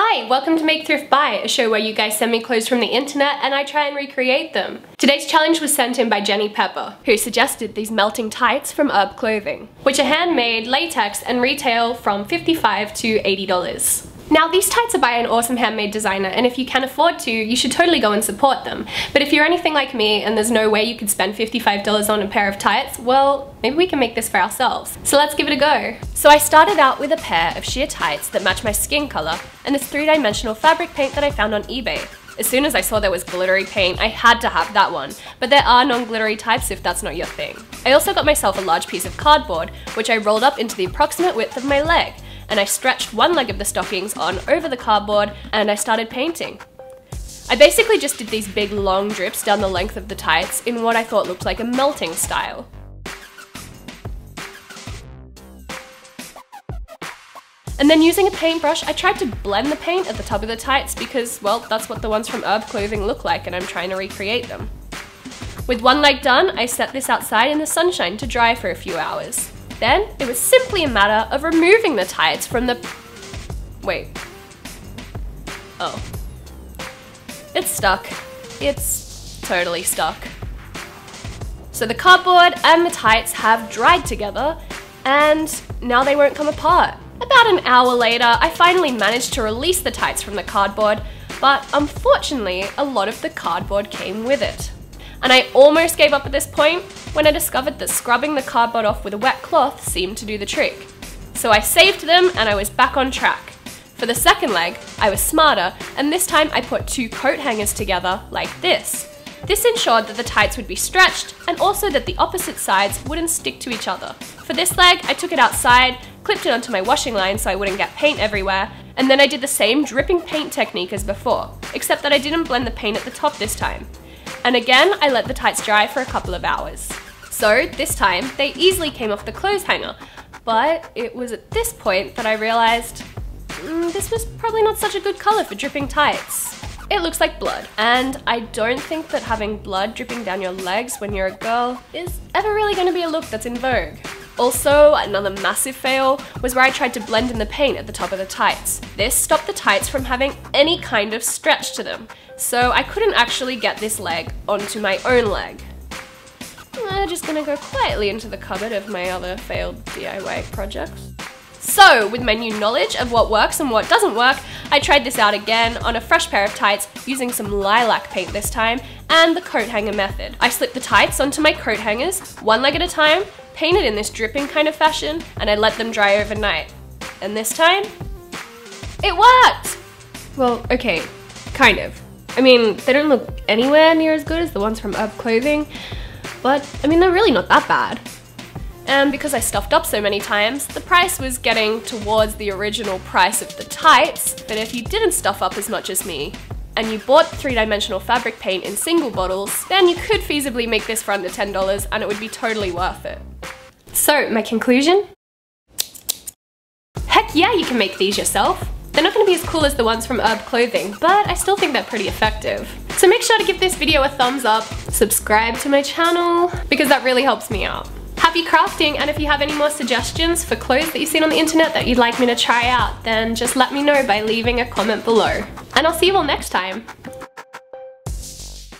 Hi, welcome to Make Thrift Buy, a show where you guys send me clothes from the internet and I try and recreate them. Today's challenge was sent in by Jenny Pepper, who suggested these melting tights from Urb Clothing, which are handmade, latex, and retail from 55 to $80. Now these tights are by an awesome handmade designer and if you can afford to, you should totally go and support them. But if you're anything like me and there's no way you could spend $55 on a pair of tights, well, maybe we can make this for ourselves. So let's give it a go. So I started out with a pair of sheer tights that match my skin color and this three-dimensional fabric paint that I found on eBay. As soon as I saw there was glittery paint, I had to have that one, but there are non-glittery types if that's not your thing. I also got myself a large piece of cardboard, which I rolled up into the approximate width of my leg, and I stretched one leg of the stockings on over the cardboard and I started painting. I basically just did these big long drips down the length of the tights in what I thought looked like a melting style. And then using a paintbrush, I tried to blend the paint at the top of the tights because, well, that's what the ones from Urb Clothing look like and I'm trying to recreate them. With one leg done, I set this outside in the sunshine to dry for a few hours. Then it was simply a matter of removing the tights from the... Wait. Oh. It's stuck. It's totally stuck. So the cardboard and the tights have dried together and now they won't come apart. About an hour later, I finally managed to release the tights from the cardboard, but unfortunately, a lot of the cardboard came with it. And I almost gave up at this point when I discovered that scrubbing the cardboard off with a wet cloth seemed to do the trick. So I saved them and I was back on track. For the second leg, I was smarter, and this time I put two coat hangers together like this. This ensured that the tights would be stretched and also that the opposite sides wouldn't stick to each other. For this leg, I took it outside, clipped it onto my washing line so I wouldn't get paint everywhere, and then I did the same dripping paint technique as before, except that I didn't blend the paint at the top this time. And again, I let the tights dry for a couple of hours. So this time, they easily came off the clothes hanger, but it was at this point that I realized mm, this was probably not such a good color for dripping tights. It looks like blood, and I don't think that having blood dripping down your legs when you're a girl is ever really going to be a look that's in vogue. Also, another massive fail was where I tried to blend in the paint at the top of the tights. This stopped the tights from having any kind of stretch to them, so I couldn't actually get this leg onto my own leg. I'm just gonna go quietly into the cupboard of my other failed DIY projects. So, with my new knowledge of what works and what doesn't work, I tried this out again on a fresh pair of tights using some lilac paint this time and the coat hanger method. I slipped the tights onto my coat hangers, one leg at a time, painted in this dripping kind of fashion, and I let them dry overnight. And this time, it worked! Well, okay, kind of. I mean, they don't look anywhere near as good as the ones from Urb Clothing, but I mean, they're really not that bad. And because I stuffed up so many times, the price was getting towards the original price of the tights, but if you didn't stuff up as much as me, and you bought three-dimensional fabric paint in single bottles, then you could feasibly make this for under $10 and it would be totally worth it. So, my conclusion? Heck yeah, you can make these yourself. They're not going to be as cool as the ones from Urb Clothing, but I still think they're pretty effective. So make sure to give this video a thumbs up, subscribe to my channel, because that really helps me out. Happy crafting, and if you have any more suggestions for clothes that you've seen on the internet that you'd like me to try out, then just let me know by leaving a comment below. And I'll see you all next time.